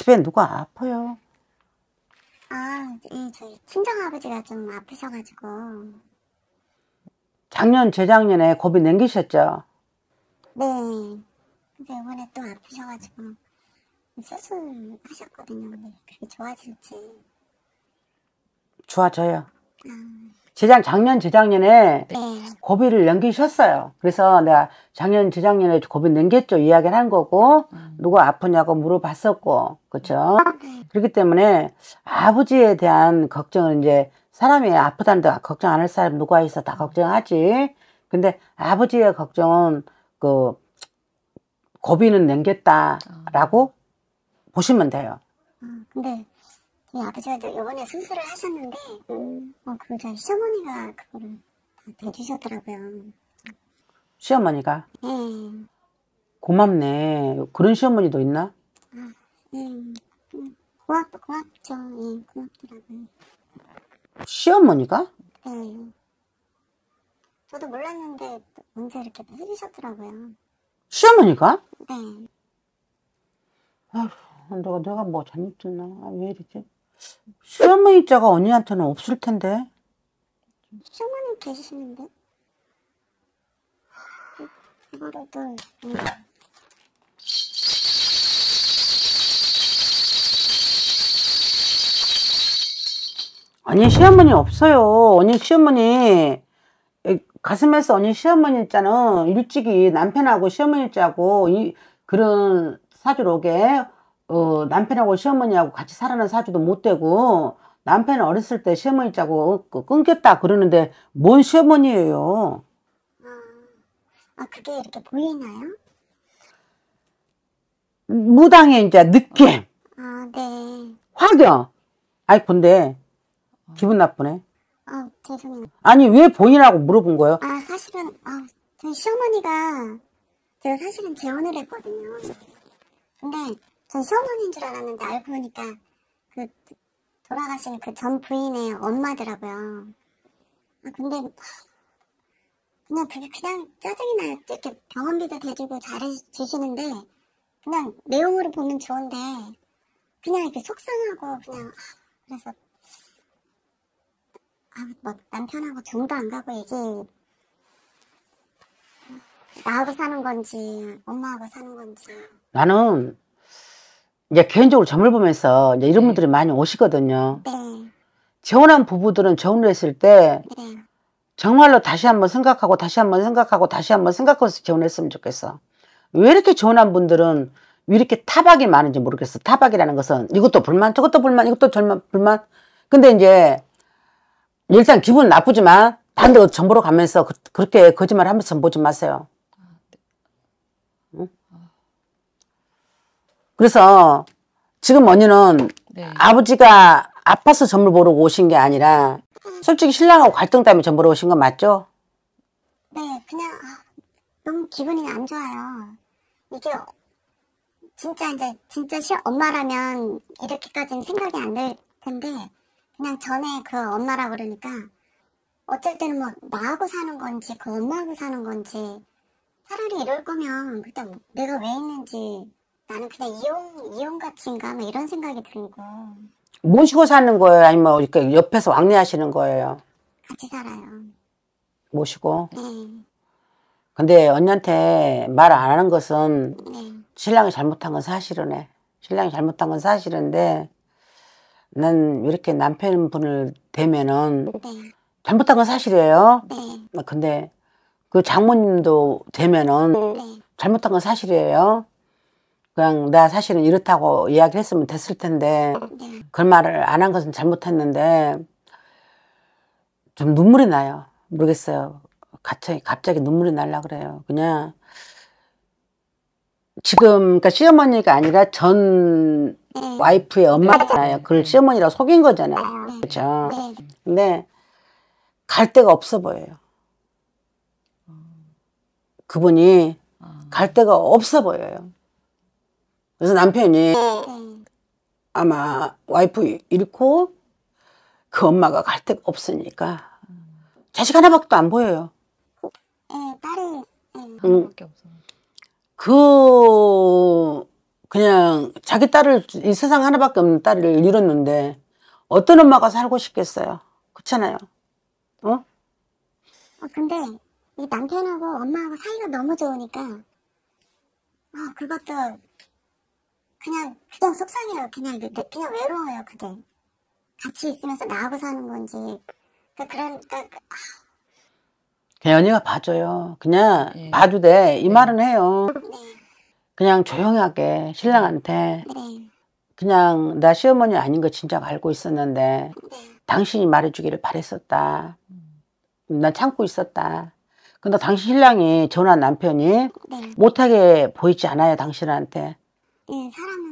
집에 누가 아파요? 아, 예, 저희 친정아버지가 좀 아프셔가지고. 작년, 재작년에 고비 남기셨죠? 네. 근데 이번에 또 아프셔가지고 수술하셨거든요. 근데 그게 좋아질지. 좋아져요. 아, 재작, 작년, 재작년에 네. 고비를 넘기셨어요. 그래서 내가 작년, 재작년에 고비 넘겼죠. 이야기를 한 거고, 누가 아프냐고 물어봤었고, 그쵸? 그렇기 때문에 아버지에 대한 걱정은 이제 사람이 아프다는데 걱정 안 할 사람 누가 있어 다 걱정하지. 근데 아버지의 걱정은 그 고비는 넘겼다라고 보시면 돼요. 아, 근데 저희 아버지가 이번에 수술을 하셨는데, 어, 그 저희 시어머니가 그거를 다 대주셨더라고요. 시어머니가 예. 고맙네. 그런 시어머니도 있나? 예. 음, 고맙, 고맙죠. 예, 고맙더라고요. 시어머니가? 네. 저도 몰랐는데 언제 이렇게 해주셨더라고요. 시어머니가? 네. 내가 내가 뭐 잘못했나? 아, 왜 이러지? 시어머니 자가 언니한테는 없을 텐데. 시어머님 계시는데? 음, 언니 시어머니 없어요. 언니 시어머니 에, 가슴에서 언니 시어머니 있잖아. 일찍이 남편하고 시어머니 짜고 이 그런 사주록에 어, 남편하고 시어머니하고 같이 살아는 사주도 못 되고 남편은 어렸을 때 시어머니 짜고 그 끊겼다 그러는데 뭔 시어머니예요? 아, 그게 이렇게 보이나요? 무당의 이제 느낌, 아, 네. 확연. 아이 근데 기분 나쁘네. 아, 죄송해요. 아니 왜 본인하고 물어본 거예요? 아, 사실은, 아, 저희 시어머니가, 제가 사실은 재혼을 했거든요. 근데, 전 시어머니인 줄 알았는데, 알고 보니까, 그, 돌아가신 그 전 부인의 엄마더라고요. 아, 근데, 그냥 그게 그냥 짜증이 나요. 이렇게 병원비도 대주고 잘해주시는데, 그냥 내용으로 보면 좋은데, 그냥 이렇게 속상하고, 그냥, 아, 그래서, 아, 뭐, 남편하고 정도 안 가고 이게, 나하고 사는 건지, 엄마하고 사는 건지. 나는 이제 개인적으로 점을 보면서 이제 이런 분들이 많이 오시거든요. 네, 재혼한 부부들은 재혼을 했을 때 네, 정말로 다시 한번 생각하고 다시 한번 생각하고 다시 한번 생각해서 재혼했으면 좋겠어. 왜 이렇게 재혼한 분들은 왜 이렇게 타박이 많은지 모르겠어. 타박이라는 것은 이것도 불만, 저것도 불만, 이것도 절만, 불만. 근데 이제 일단 기분 나쁘지만 다른 데 정보로 가면서 그, 그렇게 거짓말 하면서 전 보지 마세요. 그래서 지금 언니는 네. 아버지가 아파서 점을 보러 오신 게 아니라 솔직히 신랑하고 갈등 때문에 점 보러 오신 건 맞죠? 네, 그냥, 아, 너무 기분이 안 좋아요. 이게, 진짜 이제, 진짜 시, 엄마라면 이렇게까지는 생각이 안들 텐데, 그냥 전에 그 엄마라 그러니까, 어쩔 때는 뭐, 나하고 사는 건지, 그 엄마하고 사는 건지, 차라리 이럴 거면, 그때 내가 왜 있는지, 나는 그냥 이용, 이용가치인가, 뭐 이런 생각이 들고, 모시고 사는 거예요? 아니면 이렇게 옆에서 왕래하시는 거예요? 같이 살아요. 모시고. 네, 근데 언니한테 말 안 하는 것은 네, 신랑이 잘못한 건 사실이네. 신랑이 잘못한 건 사실인데 난 이렇게 남편분을 대면은 네, 잘못한 건 사실이에요. 네, 근데 그 장모님도 대면은 네, 잘못한 건 사실이에요. 그냥 내가 사실은 이렇다고 이야기를 했으면 됐을 텐데 네. 그런 말을 안 한 것은 잘못했는데 좀 눈물이 나요. 모르겠어요. 갑자기 갑자기 눈물이 날라 그래요. 그냥 지금 그러니까 시어머니가 아니라 전 네. 와이프의 엄마잖아요. 그걸 시어머니라고 속인 거잖아요. 네. 그렇죠. 네, 근데 갈 데가 없어 보여요. 그분이 아, 갈 데가 없어 보여요. 그래서 남편이 네. 아마 와이프 잃고 그 엄마가 갈 데가 없으니까 자식 하나밖에 안 보여요. 예, 딸이, 예, 음, 하나밖에 없어. 그 그냥 자기 딸을 이 세상 하나밖에 없는 딸을 잃었는데 어떤 엄마가 살고 싶겠어요. 그렇잖아요. 어? 어, 근데 이 남편하고 엄마하고 사이가 너무 좋으니까 아 그것도 속상해요. 그냥 내- 그냥 외로워요. 그게 같이 있으면서 나하고 사는 건지 그 그러니까 그- 그냥 언니가 봐줘요. 그냥 예. 봐도 돼. 이 네. 말은 해요. 네, 그냥 조용하게 신랑한테 네, 그냥 나 시어머니 아닌 거 진작 알고 있었는데 네, 당신이 말해주기를 바랬었다. 난 참고 있었다. 근데 당신 신랑이 전화한 남편이 네. 못하게 보이지 않아요, 당신한테. 예, 사람은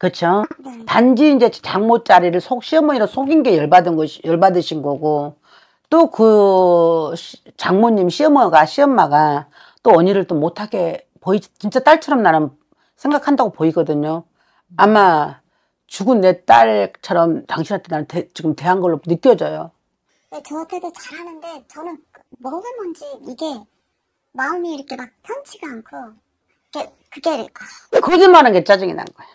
그쵸? 네, 단지 이제 장모 자리를 속, 시어머니로 속인 게 열받은 것이, 열받으신 거고, 또 그 장모님, 시어머니가, 시엄마가 또 언니를 또 못하게 보이, 진짜 딸처럼 나는 생각한다고 보이거든요. 아마 죽은 내 딸처럼 당신한테 나는 대- 지금 대한 걸로 느껴져요. 네, 저한테도 잘하는데 저는 뭐가 뭔지 이게 마음이 이렇게 막 편치가 않고 그게 그게 아, 거짓말하는 게 짜증이 난 거야.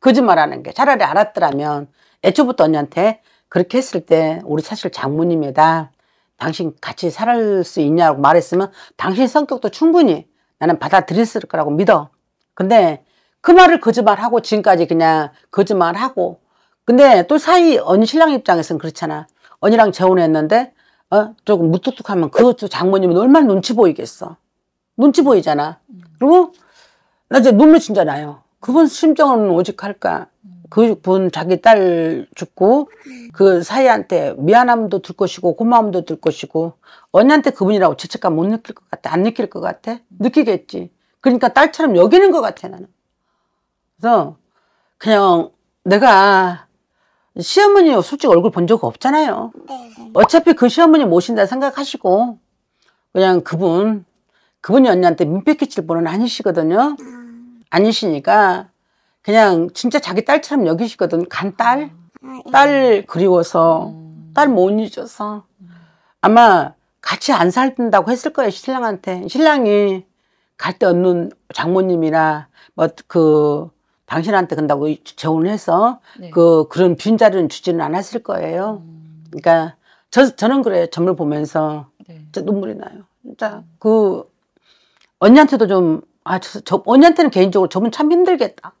거짓말하는 게 차라리 알았더라면 애초부터 언니한테 그렇게 했을 때 우리 사실 장모님이다. 당신 같이 살 수 있냐고 말했으면 당신 성격도 충분히 나는 받아들였을 거라고 믿어. 근데 그 말을 거짓말하고 지금까지 그냥 거짓말하고 근데 또 사이 언니 신랑 입장에서는 그렇잖아. 언니랑 재혼했는데 어 조금 무뚝뚝하면 그것도 장모님은 얼마나 눈치 보이겠어. 눈치 보이잖아. 그리고 나 이제 눈물 진짜 나요. 그분 심정은 오직할까? 그분 자기 딸 죽고 그 사이한테 미안함도 들 것이고 고마움도 들 것이고 언니한테 그분이라고 죄책감 못 느낄 것 같아? 안 느낄 것 같아? 느끼겠지. 그러니까 딸처럼 여기는 것 같아 나는. 그래서 그냥 내가 시어머니 솔직히 얼굴 본 적 없잖아요. 네, 네. 어차피 그 시어머니 모신다 생각하시고 그냥 그분 그분이 언니한테 민폐 끼칠 분은 아니시거든요. 아, 아니시니까 그냥 진짜 자기 딸처럼 여기시거든. 간 딸, 아, 예. 딸 그리워서 딸 못 잊어서 아마 같이 안 살든다고 했을 거예요 신랑한테. 신랑이 갈 데 없는 장모님이나 뭐 그 당신한테 근다고 재혼을 해서 네. 그 그런 빈자리는 주지는 않았을 거예요. 음, 그러니까 저 저는 그래 점을 보면서 네. 진짜 눈물이 나요. 진짜 그 언니한테도 좀 아, 저, 저 언니한테는 개인적으로 저분 참 힘들겠다.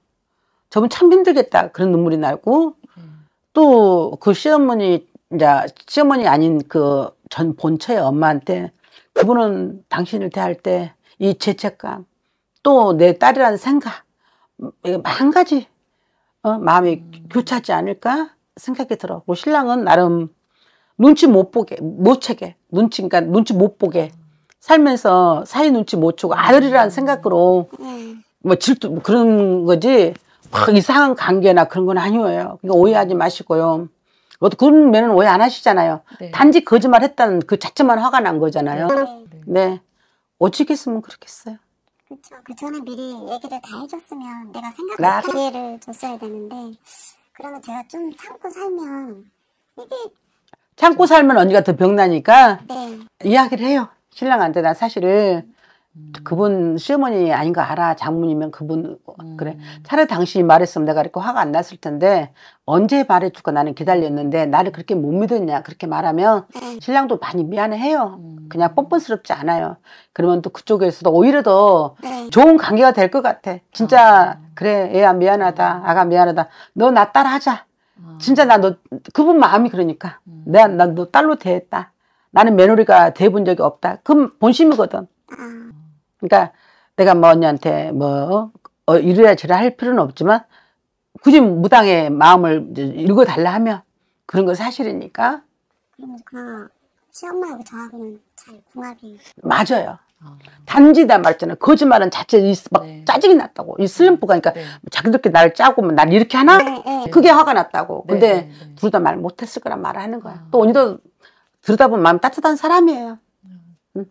저분 참 힘들겠다. 그런 눈물이 나고 음, 또그 시어머니 이제 시어머니 아닌 그 전 본처의 엄마한테 그분은 당신을 대할 때 이 죄책감 또 내 딸이라는 생각 이게 한 가지 어, 마음이 교차하지 않을까 생각이 들어. 그 신랑은 나름 눈치 못 보게 못 채게 눈치 그러니까 눈치 못 보게 살면서 사이 눈치 못 주고 아들이라는 생각으로 네. 뭐 질투 뭐 그런 거지 막 이상한 관계나 그런 건 아니에요. 그러니까 오해하지 마시고요. 어떤 그런 면은 오해 안 하시잖아요. 네. 단지 거짓말 했다는 그 자체만 화가 난 거잖아요. 네. 네. 네. 어찌겠으면 그렇겠어요. 그쵸. 그 전에 미리 얘기를 다 해줬으면 내가 나- 생각할 기회를 줬어야 되는데 그러면 제가 좀 참고 살면 이게 참고 살면 언니가 더 병나니까 네, 이야기를 해요. 신랑한테 나 사실을 음, 그분 시어머니 아닌 거 알아. 장모님은 그분 음, 그래. 차라리 당신이 말했으면 내가 이렇게 화가 안 났을 텐데 언제 말해줄까 나는 기다렸는데 나를 그렇게 못 믿었냐 그렇게 말하면 네, 신랑도 많이 미안해해요. 음. 그냥 뻔뻔스럽지 않아요. 그러면 또 그쪽에서도 오히려 더 네, 좋은 관계가 될 것 같아. 진짜 그래 애야 미안하다. 아가 미안하다. 너나 딸하자. 아, 진짜 나 너 그분 마음이 그러니까 음. 내가 나 너 딸로 대했다. 나는 며느리가 돼 본 적이 없다. 그럼 본심이거든. 아, 그러니까 내가 뭐 언니한테 뭐 어, 이래야 저래 할 필요는 없지만 굳이 무당의 마음을 읽어달라 하면 그런 건 사실이니까 그 시엄마하고 저하고는 잘 궁합이 맞아요. 아, 단지 나 말했잖아요. 거짓말은 자체 이- 막 네. 짜증이 났다고. 이 슬럼프가 그러니까 네. 자기들끼리 나를 짜고 뭐날 이렇게 하나? 네, 네. 그게 화가 났다고. 네, 근데 네, 네. 둘다 말 못했을 거란 말을 하는 거야. 아. 또 언니도 들여다 보면 마음 따뜻한 사람이에요. 응.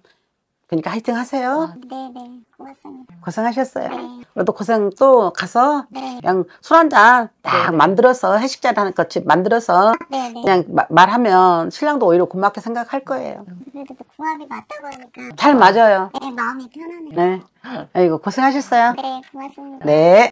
그러니까 화이팅 하세요. 네네 고맙습니다. 고생하셨어요. 네. 그래도 고생 또 가서 네. 그냥 술 한잔딱 네네. 만들어서 회식 자리 하는 것집 만들어서 네네. 그냥 마- 말하면 신랑도 오히려 고맙게 생각할 거예요. 그래도 또 궁합이 맞다고 하니까 잘 맞아요. 네, 마음이 편하네요. 네. 아이고 고생하셨어요. 네 고맙습니다. 네.